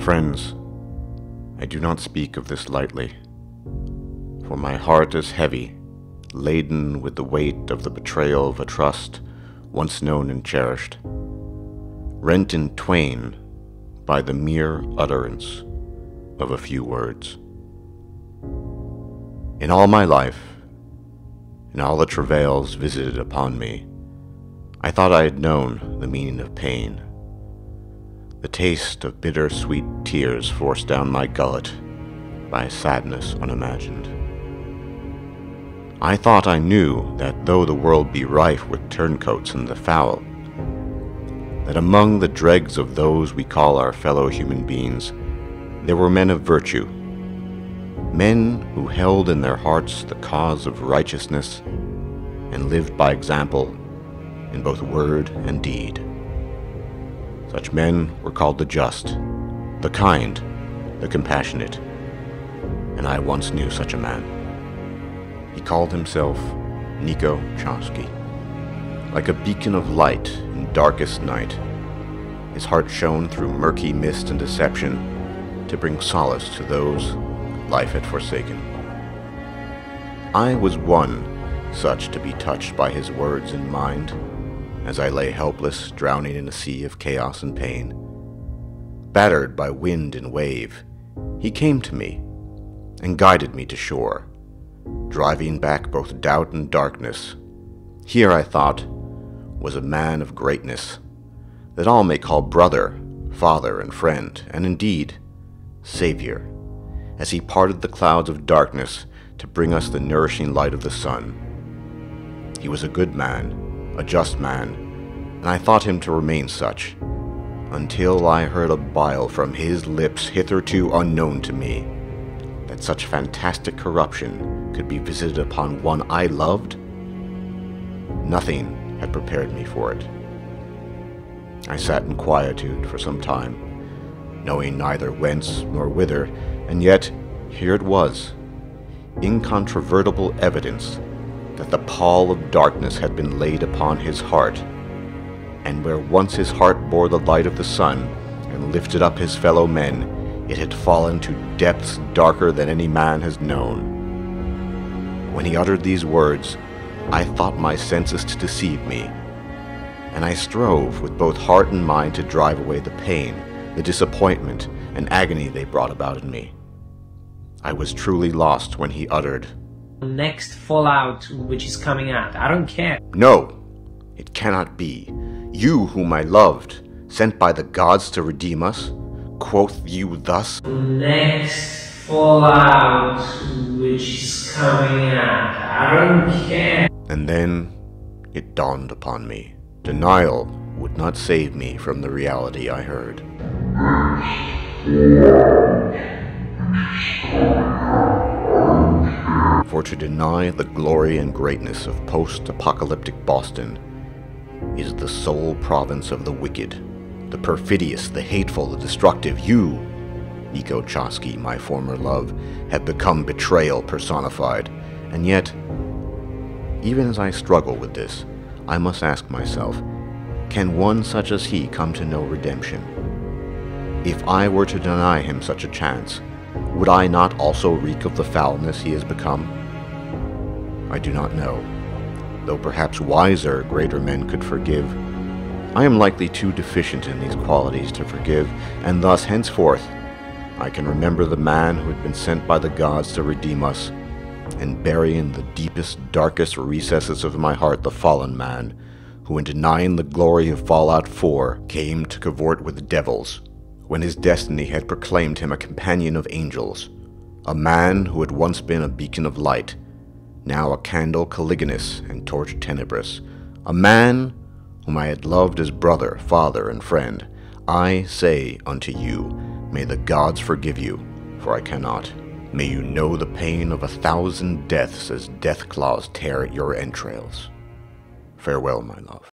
Friends, I do not speak of this lightly, for my heart is heavy, laden with the weight of the betrayal of a trust once known and cherished, rent in twain by the mere utterance of a few words. In all my life, in all the travails visited upon me, I thought I had known the meaning of pain, the taste of bitter sweet tears forced down my gullet by sadness unimagined. I thought I knew that though the world be rife with turncoats and the foul, that among the dregs of those we call our fellow human beings, there were men of virtue, men who held in their hearts the cause of righteousness and lived by example in both word and deed. Such men were called the just, the kind, the compassionate, and I once knew such a man. He called himself Niko Choski. Like a beacon of light in darkest night, his heart shone through murky mist and deception to bring solace to those life had forsaken. I was one such to be touched by his words and mind as I lay helpless, drowning in a sea of chaos and pain. Battered by wind and wave, he came to me and guided me to shore, driving back both doubt and darkness. Here, I thought, was a man of greatness that all may call brother, father, and friend, and indeed, Savior, as he parted the clouds of darkness to bring us the nourishing light of the sun. He was a good man, a just man, and I thought him to remain such, until I heard a bile from his lips hitherto unknown to me, that such fantastic corruption could be visited upon one I loved? Nothing had prepared me for it. I sat in quietude for some time, knowing neither whence nor whither, and yet here it was, incontrovertible evidence that the pall of darkness had been laid upon his heart, and where once his heart bore the light of the sun and lifted up his fellow men, it had fallen to depths darker than any man has known. When he uttered these words, I thought my senses to deceive me, and I strove with both heart and mind to drive away the pain, the disappointment, and agony they brought about in me. I was truly lost when he uttered, next Fallout which is coming out. I don't care. No, it cannot be. You whom I loved, sent by the gods to redeem us, quoth you thus? Next Fallout which is coming out. I don't care. And then it dawned upon me. Denial would not save me from the reality I heard. For to deny the glory and greatness of post-apocalyptic Boston is the sole province of the wicked, the perfidious, the hateful, the destructive. You, Niko Choski, my former love, have become betrayal personified. And yet, even as I struggle with this, I must ask myself, can one such as he come to know redemption? If I were to deny him such a chance, would I not also reek of the foulness he has become? I do not know. Though perhaps wiser, greater men could forgive, I am likely too deficient in these qualities to forgive, and thus henceforth I can remember the man who had been sent by the gods to redeem us, and bury in the deepest, darkest recesses of my heart the fallen man, who in denying the glory of Fallout 4 came to cavort with devils when his destiny had proclaimed him a companion of angels, a man who had once been a beacon of light, now a candle caliginous and torch tenebrous, a man whom I had loved as brother, father, and friend. I say unto you, may the gods forgive you, for I cannot. May you know the pain of a thousand deaths as deathclaws tear at your entrails. Farewell, my love.